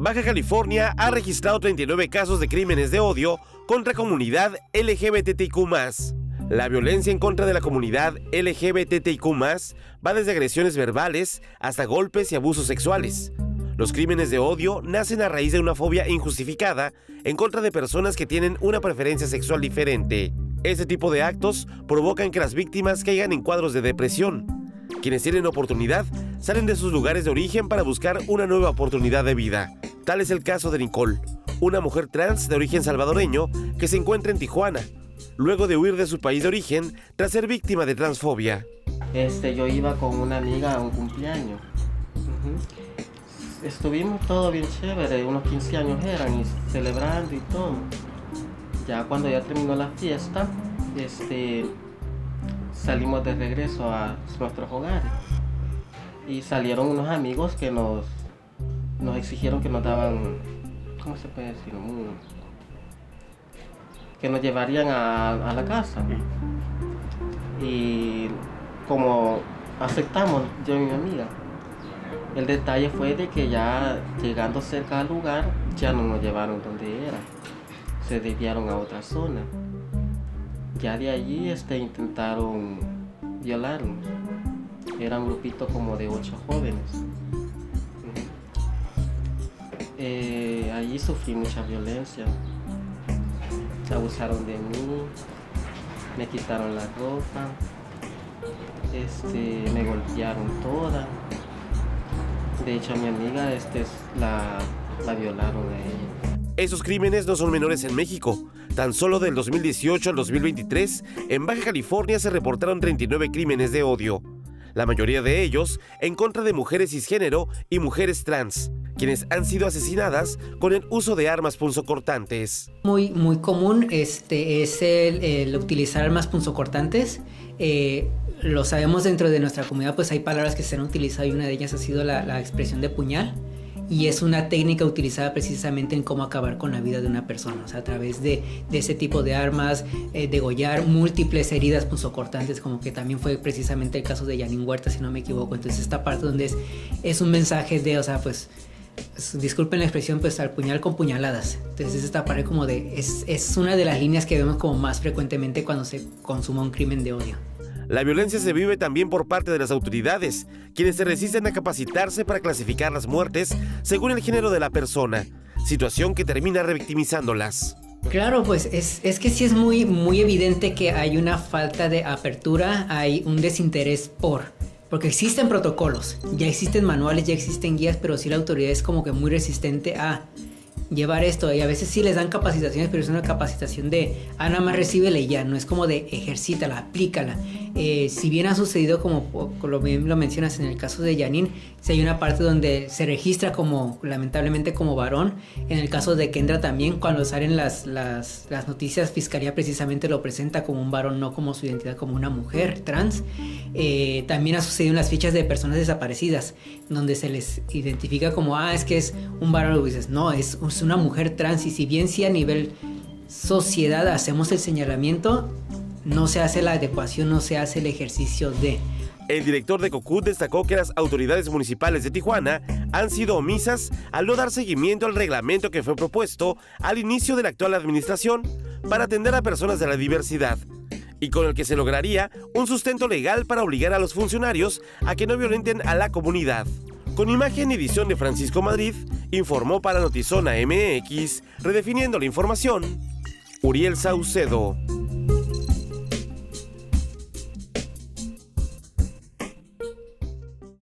Baja California ha registrado 39 casos de crímenes de odio contra comunidad LGBTIQ. La violencia en contra de la comunidad LGBTIQ va desde agresiones verbales hasta golpes y abusos sexuales. Los crímenes de odio nacen a raíz de una fobia injustificada en contra de personas que tienen una preferencia sexual diferente. Este tipo de actos provocan que las víctimas caigan en cuadros de depresión. Quienes tienen oportunidad salen de sus lugares de origen para buscar una nueva oportunidad de vida. Tal es el caso de Nicole, una mujer trans de origen salvadoreño que se encuentra en Tijuana, luego de huir de su país de origen tras ser víctima de transfobia. Este, yo iba con una amiga a un cumpleaños estuvimos todo bien chévere, unos 15 años eran y celebrando y todo. Ya cuando ya terminó la fiesta, este, salimos de regreso a nuestros hogares. Y salieron unos amigos que nos, nos exigieron que nos daban, ¿cómo se puede decir? que nos llevarían a, a la casa. Y como aceptamos, yo y mi amiga, el detalle fue de que ya llegando cerca al lugar, ya no nos llevaron donde era. Se desviaron a otra zona. Ya de allí este, intentaron violarnos. Era un grupito como de ocho jóvenes. Eh, allí sufrí mucha violencia. Abusaron de mí, me quitaron la ropa, este, me golpearon toda. De hecho, a mi amiga este, la, la violaron a ella. Esos crímenes no son menores en México. Tan solo del 2018 al 2023, en Baja California se reportaron 39 crímenes de odio. La mayoría de ellos en contra de mujeres cisgénero y mujeres trans, quienes han sido asesinadas con el uso de armas punzocortantes. Muy, muy común este, es el, utilizar armas punzocortantes. Eh, lo sabemos dentro de nuestra comunidad, pues hay palabras que se han utilizado y una de ellas ha sido la, expresión de puñal. Y es una técnica utilizada precisamente en cómo acabar con la vida de una persona, o sea, a través de, ese tipo de armas, eh, degollar múltiples heridas punzocortantes, como que también fue precisamente el caso de Janine Huerta, si no me equivoco. Entonces, esta parte donde es, es un mensaje de, o sea, pues, disculpen la expresión, pues al puñal con puñaladas. Entonces esta parte como de, es, es una de las líneas que vemos como más frecuentemente cuando se consuma un crimen de odio. La violencia se vive también por parte de las autoridades, quienes se resisten a capacitarse para clasificar las muertes según el género de la persona, situación que termina revictimizándolas. Claro, pues es, es, que sí es muy, muy evidente que hay una falta de apertura, hay un desinterés por, porque existen protocolos, ya existen manuales, ya existen guías, pero sí la autoridad es como que muy resistente a llevar esto y a veces sí les dan capacitaciones, pero es una capacitación de, ah, nada más recíbele ya, no es como de ejercítala, aplícala. Eh, si bien ha sucedido como, lo, lo mencionas en el caso de Janine, si hay una parte donde se registra como, lamentablemente como varón, en el caso de Kendra también, cuando salen las, las, las noticias, Fiscalía precisamente lo presenta como un varón, no como su identidad como una mujer trans. Eh, también ha sucedido en las fichas de personas desaparecidas, donde se les identifica como, ah, es que es un varón, y dices, no, es, es una mujer trans, y si bien sí a nivel sociedad hacemos el señalamiento, no se hace la adecuación, no se hace el ejercicio de... El director de COCUT destacó que las autoridades municipales de Tijuana han sido omisas al no dar seguimiento al reglamento que fue propuesto al inicio de la actual administración para atender a personas de la diversidad y con el que se lograría un sustento legal para obligar a los funcionarios a que no violenten a la comunidad. Con imagen y edición de Francisco Madrid, informó para Notizona MX, redefiniendo la información, Uriel Saucedo.